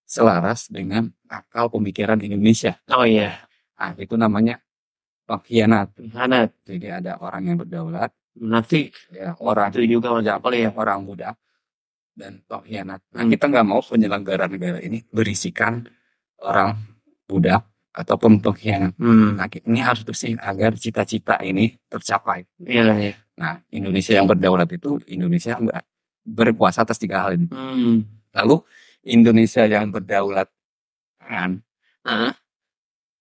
selaras dengan akal pemikiran Indonesia. Oh iya, Nah, itu namanya pengkhianat. Hanat, Jadi ada orang yang berdaulat, munafik, ya orang itu juga ya, boleh ya. orang muda dan pengkhianat. Nah, Hmm. kita nggak mau penyelenggara negara ini berisikan orang budak ataupun pengkhianat. Hmm. Nah, ini harus bersih agar cita-cita ini tercapai. Iya lah ya. Nah, Indonesia yang berdaulat itu Indonesia nggak berkuasa atas tiga hal ini. Hmm. Lalu Indonesia yang berdaulat pangan, Ah.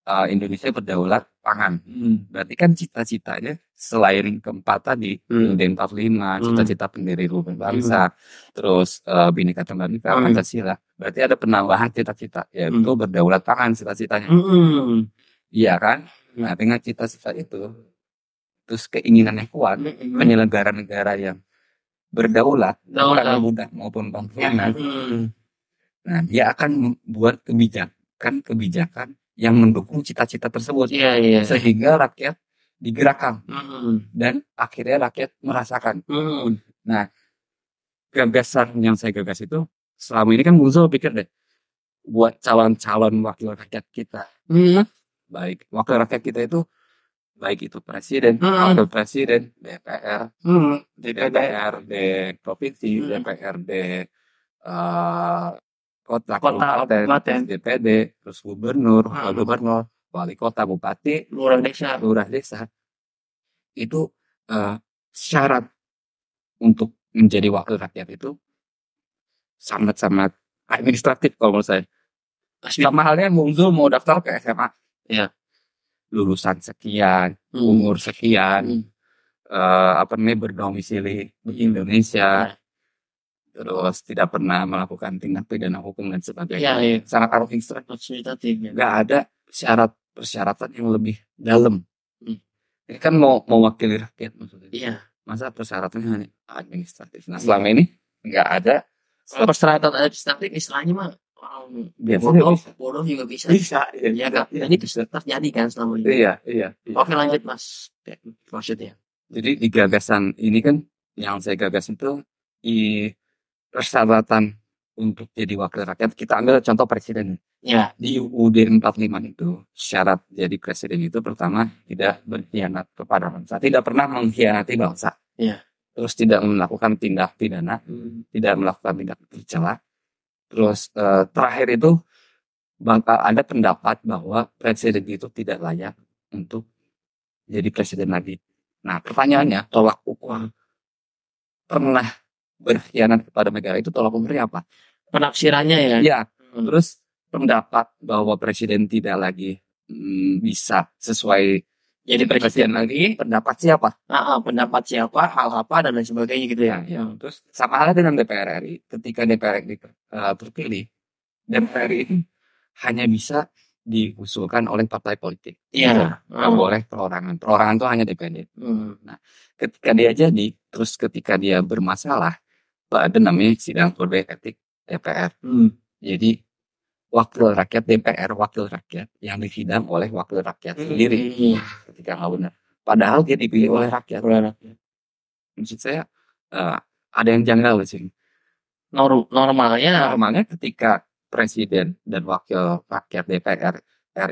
Eh, Indonesia berdaulat pangan. Hmm. Berarti kan cita-citanya selain keempat tadi, Hmm. UUD 45, Hmm. cita-cita pendiri rumpun bangsa, terus eh, Bhinneka Tunggal Ika, Hmm. Pancasila. Berarti ada penambahan cita-cita, yaitu berdaulat pangan cita-citanya. Hmm. Iya kan? Nah, dengan cita-cita itu, terus keinginan yang kuat, Hmm. penyelenggara negara yang berdaulat, Daulat. budak maupun pengkhianat, Hmm. nah dia akan membuat kebijakan-kebijakan yang mendukung cita-cita tersebut, Iya iya. sehingga rakyat digerakkan Hmm. dan akhirnya rakyat merasakan Hmm. gagasan yang saya gagas itu selama ini kan muncul pikir deh buat calon-calon wakil rakyat kita Hmm. baik wakil rakyat kita itu baik itu presiden Hmm. wakil presiden DPR Hmm. DPRD provinsi Hmm. DPRD eh, kota Kota, kabupaten DPD terus gubernur Hmm. gubernur wali kota bupati Lurah desa. lurah desa itu eh, syarat untuk menjadi wakil rakyat itu sangat-sangat administratif kalau menurut saya. Sama halnya muncul mau daftar ke SMA. Iya. Lulusan sekian, Hmm. umur sekian, Hmm. eh, apa namanya berdomisili di Indonesia, Iya. Terus tidak pernah melakukan tindak pidana hukum dan Iya sebagainya. iya. Sangat administratif. Fasilitatif. ya. nggak ada syarat persyaratan yang lebih dalam. Hmm. Ini kan mau mewakili rakyat maksudnya. Iya. Masa persyaratannya hanya administratif. Nah selama ini nggak ada. Kalau persyaratan administratif istilahnya mah orang Biasanya bodoh, bisa. bodoh juga bisa. Bisa, Iya kan? Dan itu terjadi kan selama ini. Iya, iya. iya. Oke lanjut mas. Maksudnya. Jadi di gagasan ini kan yang saya gagas itu di persyaratan untuk jadi wakil rakyat. Kita ambil contoh presiden. Ya. di UUD 45 itu syarat jadi presiden itu pertama tidak berkhianat kepada bangsa. Tidak pernah mengkhianati bangsa. Iya. terus tidak melakukan tindak pidana tidak melakukan tindak tercela terus eh, terakhir itu bakal ada pendapat bahwa presiden itu tidak layak untuk jadi presiden lagi. Nah pertanyaannya tolak ukur pernah berkhianat kepada negara itu tolak ukurnya apa Penafsirannya ya. ya Hmm. Terus pendapat bahwa presiden tidak lagi mm, bisa sesuai Jadi presiden lagi. pendapat siapa? Ah, ah, pendapat siapa, hal apa dan lain sebagainya gitu ya. Ya, Terus sama halnya dengan DPR RI, ketika DPR RI eh, terpilih, DPR RI hanya bisa diusulkan oleh partai politik. Iya. Nggak boleh perorangan. Perorangan itu hanya DPD. Hmm. Ketika dia jadi, terus ketika dia bermasalah, ada namanya sidang kode etik DPR. Hmm. Jadi wakil rakyat DPR, wakil rakyat yang disidang oleh wakil rakyat sendiri Hmm. ketika nggak benar. Padahal dia dipilih oleh rakyat. Benar. Maksud saya eh, ada yang janggal sih. Norm- normalnya Normalnya ketika presiden dan wakil rakyat DPR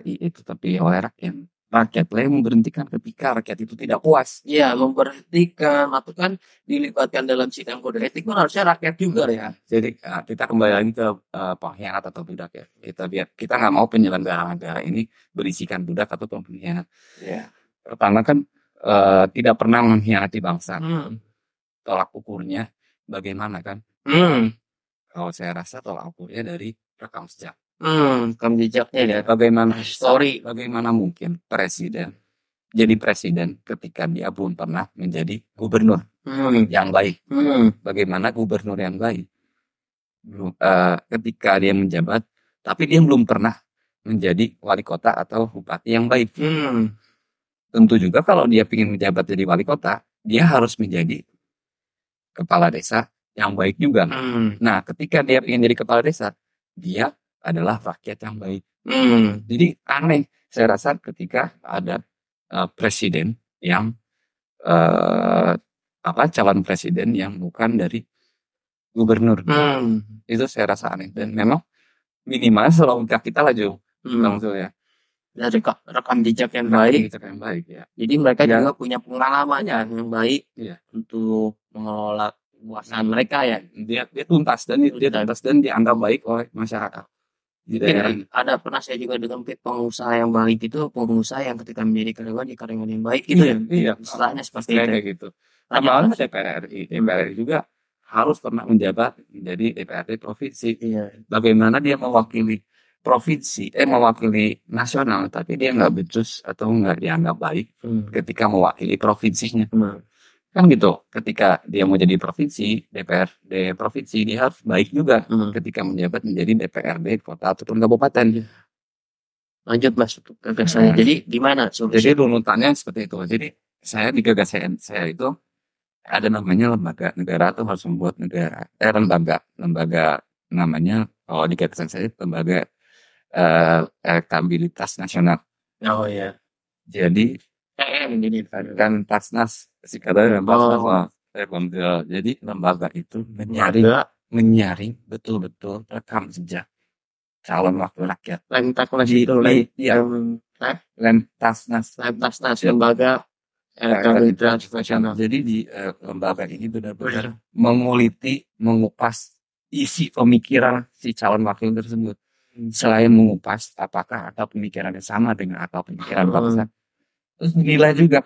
RI itu terpilih oleh rakyat, rakyatlah yang memberhentikan ketika rakyat itu tidak puas. Iya, memberhentikan atau kan dilibatkan dalam sidang kode etik pun harusnya rakyat juga ya. Jadi uh, kita kembali lagi ke uh, pengkhianat atau budak ya. Kita biar kita nggak mau penyelenggara negara ini berisikan budak atau pengkhianat. Iya. Pertama kan uh, tidak pernah mengkhianati bangsa. Hmm. Tolak ukurnya bagaimana kan? Hmm. Kalau saya rasa tolak ukurnya dari rekam jejak. Hmm, rekam jejaknya ya. Bagaimana Story. Bagaimana mungkin presiden jadi presiden ketika dia belum pernah menjadi gubernur Hmm. yang baik? Hmm. Bagaimana gubernur yang baik? Belum, eh, ketika dia menjabat, tapi dia belum pernah menjadi wali kota atau bupati yang baik. Hmm. Tentu juga kalau dia ingin menjabat jadi wali kota, dia harus menjadi kepala desa yang baik juga. Hmm. Nah, ketika dia ingin jadi kepala desa, dia adalah rakyat yang baik. Hmm. Jadi aneh, saya rasa ketika ada eh, presiden yang eh, apa calon presiden yang bukan dari gubernur, Hmm. itu saya rasa aneh dan memang minimal selogika kita lah Jo, Hmm. Bang Zul ya. Dari ka- rekam jejak yang baik. Kita yang baik ya. Jadi mereka Ya. juga punya pengalamannya yang baik Iya. untuk mengelola kekuasaan mereka ya. Dia dia tuntas dan dia Tuntas. tuntas dan dianggap baik oleh masyarakat Mungkin ada pernah saya juga dengan pengusaha yang baik itu pengusaha yang ketika menjadi karyawan di karyawan yang baik gitu ya. Iya, Istilahnya seperti Kayak itu. kayak gitu. Sama halnya pernah- DPR RI. DPR RI juga harus pernah menjabat menjadi DPRD provinsi. Iya. Bagaimana dia mewakili provinsi, eh mewakili nasional, tapi dia nggak becus atau nggak dianggap baik Hmm. ketika mewakili provinsinya. Hmm. Kan gitu. Ketika dia mau jadi provinsi, DPRD provinsi, dia harus baik juga Hmm. ketika menjabat menjadi DPRD kota ataupun kabupaten. Lanjut mas untuk gagasannya. Nah. Jadi gimana Jadi solusi? runutannya seperti itu. Jadi saya di gagasan saya itu ada namanya lembaga negara tuh harus membuat negara. Eh lembaga, lembaga namanya kalau di gagasan saya lembaga eh, elektabilitas nasional. Oh iya. Jadi EM jadi kan Tasnas singkatannya Tasnas. Oh. Saya belum tahu. Jadi lembaga itu menyaring lembaga menyaring betul-betul rekam jejak calon wakil rakyat. Lentaknas itu iya. Lem- eh, Lentasnas Iya. lembaga elektabilitas nasional. Jadi di eh, lembaga ini benar-benar menguliti, mengupas isi pemikiran si calon wakil tersebut. Selain mengupas apakah ada pemikirannya sama dengan atau pemikiran Hmm. bangsa. Terus nilai juga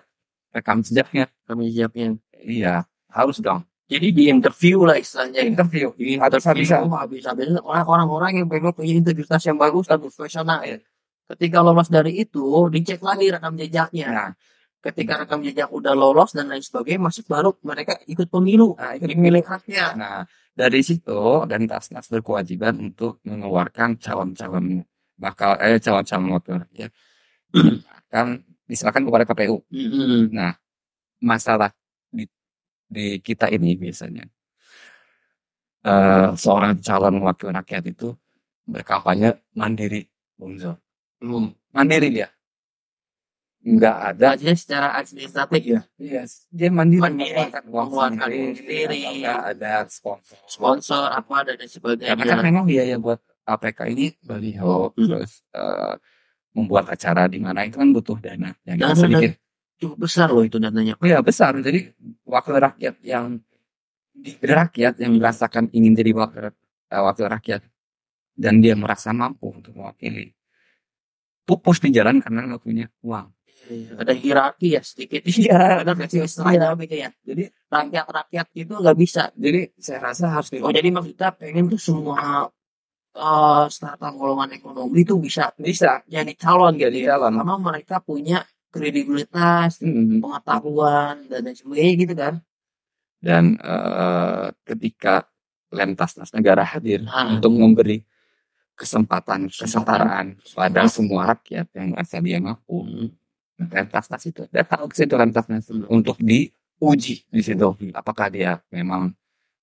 rekam jejaknya. Kami siapnya. Iya, harus dong. Jadi di interview lah istilahnya. Interview. Di Harus interview bisa. habis-habis orang-orang yang pengen punya integritas yang bagus dan profesional ya. Ketika lolos dari itu, dicek lagi rekam jejaknya. Nah, Ketika rekam jejak udah lolos dan lain sebagainya, masuk baru mereka ikut pemilu. nah, itu Dipilih rakyat. Nah, dari situ dan Tasnas berkewajiban untuk mengeluarkan calon-calon bakal eh calon-calon wakil rakyat [clears throat] akan diserahkan kepada KPU. Mm-mm. masalah di, di kita ini biasanya eh seorang calon wakil rakyat itu berkampanye mandiri, Bung Zul. Hmm. Mandiri dia, nggak ada. Aja secara administratif ya. Iya, dia mandiri, Mandiri, mengeluarkan uang sendiri, sendiri. nggak ada sponsor. Sponsor apa dan lain sebagainya. Karena kan memang biaya buat APK ini baliho, Hmm. terus eh, membuat acara di mana itu kan butuh dana yang Dana, sedikit. Cukup besar loh itu dananya. Iya besar. Jadi wakil rakyat yang di rakyat yang merasakan ingin jadi wakil eh, wakil rakyat dan dia merasa mampu untuk mewakili pupus di jalan karena nggak punya uang. Ada hierarki ya sedikit. Iya. Ada kasih istilah gitu ya. Jadi Rakyat-rakyat itu nggak bisa. jadi saya rasa harus Oh jadi maksudnya pengen tuh semua eh strata golongan ekonomi itu bisa bisa jadi calon gitu jadi ya. jalan. Karena mereka punya kredibilitas, Hmm. pengetahuan dan lain sebagainya gitu kan. Dan eh, ketika Lemtasnas negara hadir Ah. untuk memberi kesempatan kesetaraan pada semua rakyat yang merasa dia mampu. Lemtasnas itu datang ke situ Lemtasnas Hmm. untuk diuji di situ apakah dia memang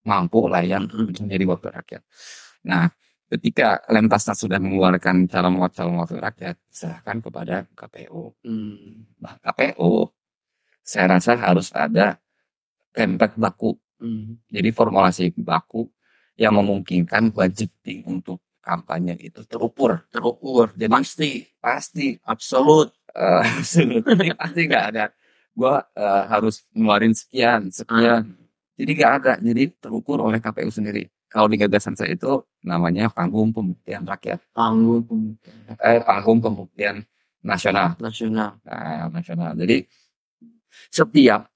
mampu layak Hmm. menjadi wakil rakyat. Nah, ketika Lemtasnas sudah mengeluarkan calon calon wakil rakyat, serahkan kepada KPU. Hmm. Nah, KPU saya rasa harus ada template baku. Hmm. Jadi formulasi baku yang memungkinkan budgeting untuk kampanye itu terukur. Terukur. Jadi Pasti. pasti Absolut. [laughs] ini pasti nggak ada. Gua eh, harus ngeluarin sekian, sekian. Jadi nggak ada. Jadi terukur oleh KPU sendiri. Kalau di gagasan saya itu namanya panggung pembuktian rakyat. Panggung pembuktian Eh, panggung pembuktian nasional. nasional. Nah, nasional. Jadi setiap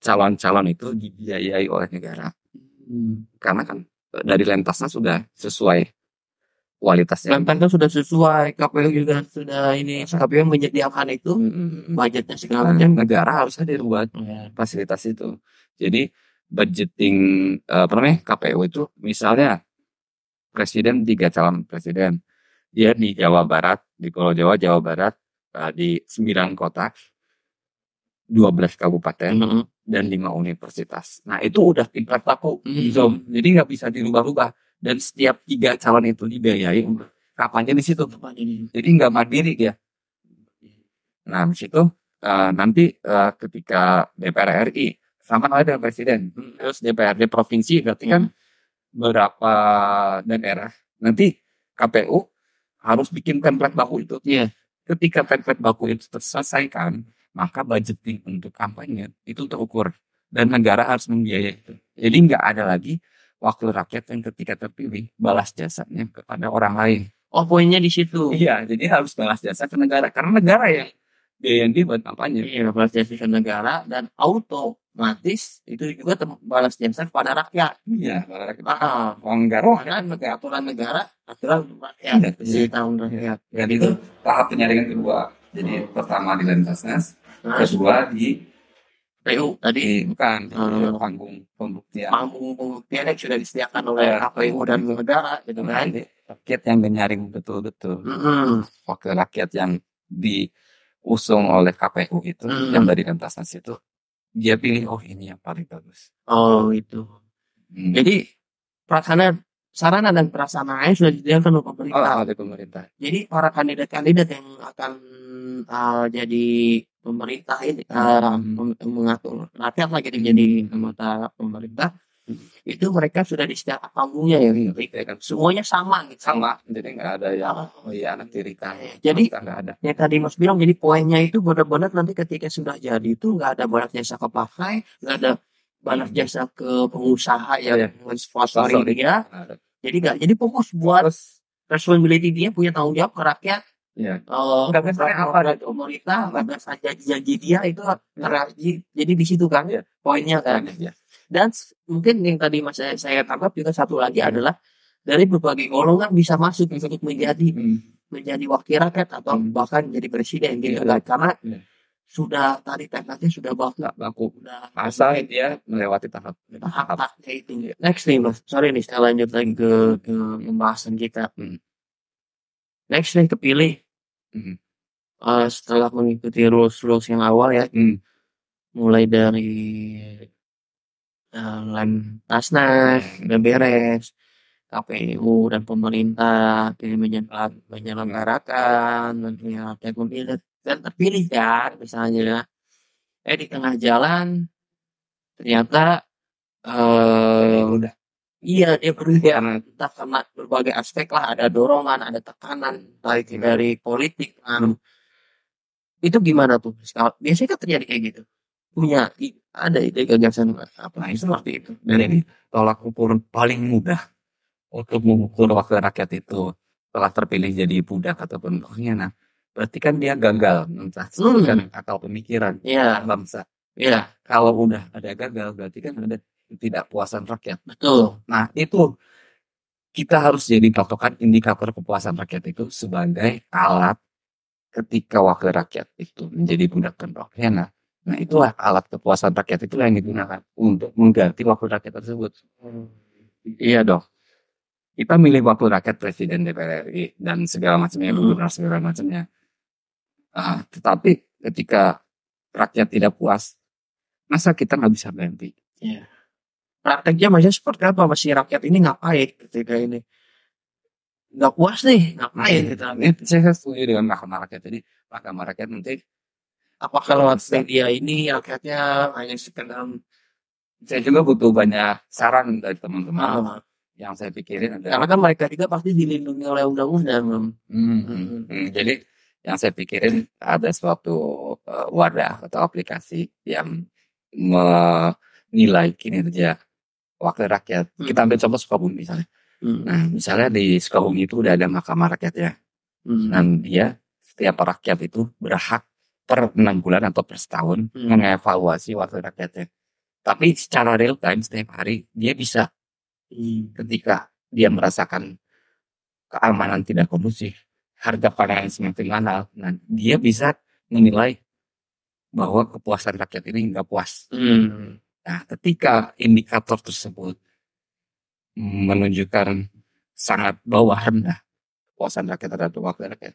calon-calon itu dibiayai oleh negara. Hmm. Karena kan dari lentasnya sudah sesuai kualitasnya. Kan sudah sesuai, KPU juga sudah ini, KPU menyediakan itu Mm, budgetnya segala Nah, macam. negara harus hadir buat Ya. fasilitas itu. Jadi budgeting eh, apa namanya KPU itu misalnya presiden tiga calon presiden dia di Jawa Barat di Pulau Jawa Jawa Barat eh, di sembilan kota 12 kabupaten Mhm. dan lima universitas. Nah itu udah tingkat baku, Hmm. So, jadi nggak bisa dirubah-rubah dan setiap tiga calon itu dibiayai kapannya di situ. Jadi nggak mandiri dia. Nah, di situ eh, nanti eh, ketika DPR RI sama halnya dengan presiden, terus DPRD provinsi berarti kan beberapa daerah. Nanti KPU harus bikin template baku itu. Iya. Ketika template baku itu terselesaikan, maka budgeting untuk kampanye itu terukur dan negara harus membiayai itu. Jadi nggak ada lagi wakil rakyat yang ketika terpilih balas jasanya kepada orang lain. Oh poinnya di situ. Iya, jadi harus balas jasa ke negara karena negara yang dia buat kampanye. Iya, balas jasa ke negara dan otomatis itu juga balas jasa kepada rakyat. Iya, kalau rakyat Ah, roh. karena negara aturan negara, aturan rakyat, Iya. di tahun rakyat. Dan itu tahap penyaringan kedua. Jadi pertama di Lentasnas, Nah, kedua di, PU tadi di bukan di Hmm. panggung pembuktian. panggung pembuktian yang sudah disediakan oleh Iya. KPU dan negara gitu kan. Nanti rakyat yang menyaring betul-betul. Mm-mm. Wakil rakyat yang diusung oleh KPU itu, Hmm. yang dari Lentasnas itu, dia pilih oh ini yang paling bagus. Oh itu. Hmm. Jadi pelaksana sarana dan prasarana sudah disediakan oleh Oh, pemerintah. oleh pemerintah. Jadi para kandidat-kandidat yang akan uh, jadi pemerintah ini uh, Hmm. mengatur rakyat lagi jadi anggota pemerintah itu mereka sudah disediakan panggungnya ya. Ya kan, Semuanya sama gitu. sama jadi nggak ada yang oh iya anak tiri kami Jadi- Kita nggak ada Ya tadi Mas bilang jadi poinnya itu benar-benar nanti ketika sudah jadi itu nggak ada balas jasa ke pakai, nggak ada balas jasa ke pengusaha yang Iya. mensponsori Sponsori. dia. Ada. Jadi nggak jadi fokus buat terus responsibility dia punya tanggung jawab ke rakyat ya Oh, Nggak biasanya apa? dari pemerintah, nggak biasa janji-janji dia itu terjadi. Jadi di situ kan Iya. poinnya kan. ya Dan mungkin yang tadi mas saya, saya tangkap juga satu lagi adalah dari berbagai golongan bisa masuk untuk menjadi menjadi wakil rakyat atau Hmm. bahkan jadi presiden gitu Iya. kan. Karena Iya. sudah tadi tekniknya sudah bagus, nggak baku sudah asal dia melewati tahap tahap-tahapnya itu. Next nih mas, sorry nih saya lanjut lagi ke, ke pembahasan kita. Hmm. Next nih kepilih Hmm. eh, setelah mengikuti rules rules yang awal ya, Hmm. mulai dari eh, lem tasnas udah beres KPU dan pemerintah ini menyelenggara- menyelenggarakan rakyat memilih dan terpilih kan misalnya. Eh di tengah jalan ternyata eh udah iya dia berubah. Entah karena berbagai aspek lah. Ada dorongan ada tekanan baik Hmm. dari politik kan. itu gimana tuh? Biasanya kan terjadi kayak gitu punya ada ide gagasan apa Nah, seperti itu dan ini tolak ukur paling mudah untuk mengukur wakil rakyat itu telah terpilih jadi budak ataupun pengkhianat berarti kan dia gagal entah Hmm. akal pemikiran Iya, bangsa iya, kalau udah ada gagal berarti kan ada ketidakpuasan rakyat betul. Nah, itu kita harus jadi patokan indikator kepuasan rakyat itu sebagai alat ketika wakil rakyat itu menjadi budak dan pengkhianat. Nah, itulah alat kepuasan rakyat itulah yang digunakan untuk mengganti wakil rakyat tersebut. Iya dong. Kita milih wakil rakyat presiden DPR RI dan segala macamnya, Hmm. gubernur segala macamnya. Ah, tetapi ketika rakyat tidak puas, masa kita nggak bisa ganti? Prakteknya masih seperti apa? Masih rakyat ini ngapain ketika ini? Nggak puas nih, ngapain kita? Ini saya setuju dengan mahkamah rakyat. Jadi mahkamah rakyat nanti Apakah lewat media ini rakyatnya hanya sekedar saya juga butuh banyak saran dari teman-teman Ah, yang saya pikirin karena adalah kan mereka juga pasti dilindungi oleh undang-undang. Hmm, hmm, hmm. jadi yang saya pikirin ada suatu uh, wadah atau aplikasi yang menilai kinerja wakil rakyat. Hmm. Kita ambil contoh Sukabumi misalnya. Hmm. Nah, misalnya di Sukabumi itu udah ada mahkamah rakyat ya. Hmm. Dan dia setiap rakyat itu berhak per enam bulan atau per setahun Hmm. mengevaluasi wakil rakyatnya. Tapi secara real time setiap hari dia bisa Hmm. ketika dia merasakan keamanan tidak kondusif, harga pangan semakin mahal, nah dia bisa menilai bahwa kepuasan rakyat ini nggak puas. Hmm. Nah, ketika indikator tersebut menunjukkan sangat bawah rendah kepuasan rakyat terhadap wakil rakyat.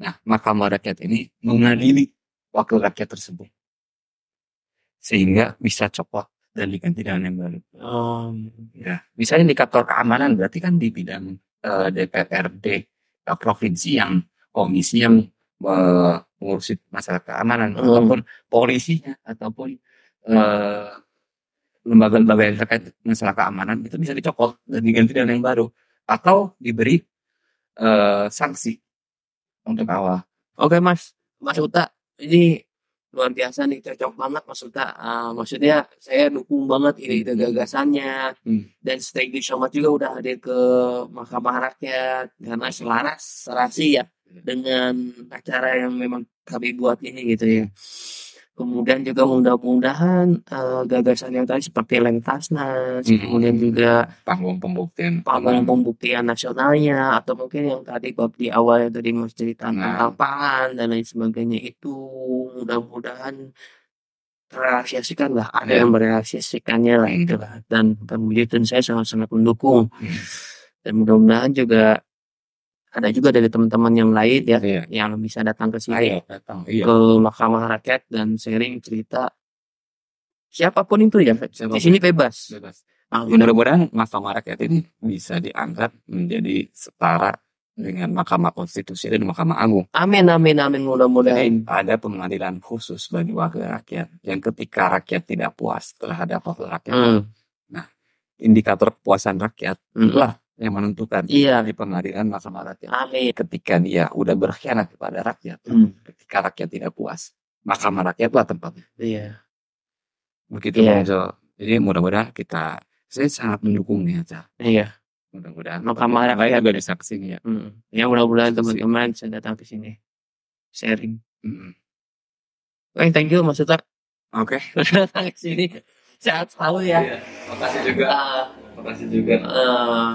Nah, mahkamah rakyat ini mengadili wakil rakyat tersebut. Sehingga bisa copot dan diganti dengan yang baru. Oh. Ya, misalnya indikator keamanan berarti kan di bidang eh, DPRD eh, provinsi yang komisi yang eh, mengurusi masalah keamanan Hmm. ataupun polisinya ataupun eh, lembaga-lembaga yang terkait masalah keamanan itu bisa dicopot dan diganti dengan yang baru atau diberi eh, sanksi untuk awal. Oke Mas, Mas Uta, ini luar biasa nih cocok banget Mas Uta. Ah, maksudnya saya dukung banget ide-ide gagasannya Hmm. dan thank you so much juga udah hadir ke Mahkamah Rakyat karena selaras serasi ya dengan acara yang memang kami buat ini gitu ya. Kemudian juga mudah-mudahan eh, gagasan yang tadi seperti Lentasnas, Hmm. kemudian juga Panggung pembuktian panggung pembuktian nasionalnya atau mungkin yang tadi bab di awal tadi mas cerita Nah. tentang pangan dan lain sebagainya itu mudah-mudahan terrealisasikan lah ada Ya. yang merealisasikannya lah Hmm. itu lah dan kemudian saya sangat-sangat mendukung Hmm. dan mudah-mudahan juga ada juga dari teman-teman yang lain ya Iya. yang bisa datang ke sini Ayo, datang. Iya. ke Mahkamah Rakyat dan sharing cerita siapa pun itu ya Siapa pun. di sini bebas Bebas. Ah, Ya, mudah-mudahan Mahkamah Rakyat ini bisa diangkat menjadi setara dengan Mahkamah Konstitusi dan Mahkamah Agung. amin amin amin mudah-mudahan ada pengadilan khusus bagi wakil rakyat yang ketika rakyat tidak puas terhadap wakil rakyat, Hmm, indikator kepuasan rakyat hmm. lah yang menentukan Iya. di pengadilan Mahkamah Rakyat. amin Ketika dia udah berkhianat kepada rakyat, Hmm. ketika rakyat tidak puas, Mahkamah Rakyat lah tempatnya. iya Begitu Iya. Bang Jo. Jadi mudah-mudahan kita, saya sangat mendukung nih acara. iya Mudah-mudahan Mahkamah Rakyat. juga bisa ke sini ya. Hmm. Ya mudah-mudahan teman-teman bisa datang ke sini sharing. Mm. Oke, thank you Mas Uta. Oke. [laughs] datang ke sini. Sehat selalu ya. Iya. Makasih juga. Ah, Makasih juga. eh,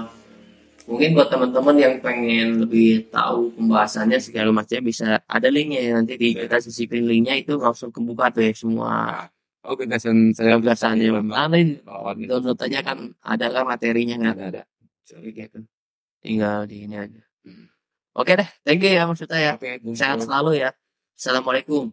mungkin buat teman-teman yang pengen lebih tahu pembahasannya segala macam bisa ada linknya ya. nanti di kita sisipin linknya itu langsung kebuka tuh ya semua Oh, gagasan saya gagasannya. Nanti Lawan itu. download aja kan ada kan materinya kan. Ada ada. Jadi gitu. Tinggal di ini aja. Hmm. Oke deh, thank you ya Mas Uta ya. Oke, Sehat selalu ya. Assalamualaikum.